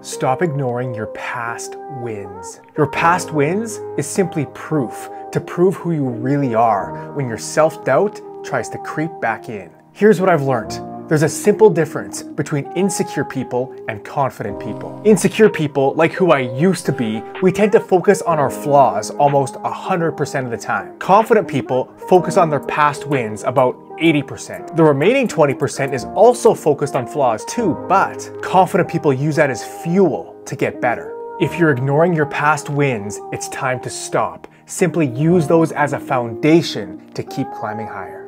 Stop ignoring your past wins. Your past wins is simply proof to prove who you really are when your self doubt tries to creep back in. Here's what I've learned. There's a simple difference between insecure people and confident people. Insecure people, like who I used to be, we tend to focus on our flaws almost 100% of the time. Confident people focus on their past wins about 80%. The remaining 20% is also focused on flaws too, but confident people use that as fuel to get better. If you're ignoring your past wins, it's time to stop. Simply use those as a foundation to keep climbing higher.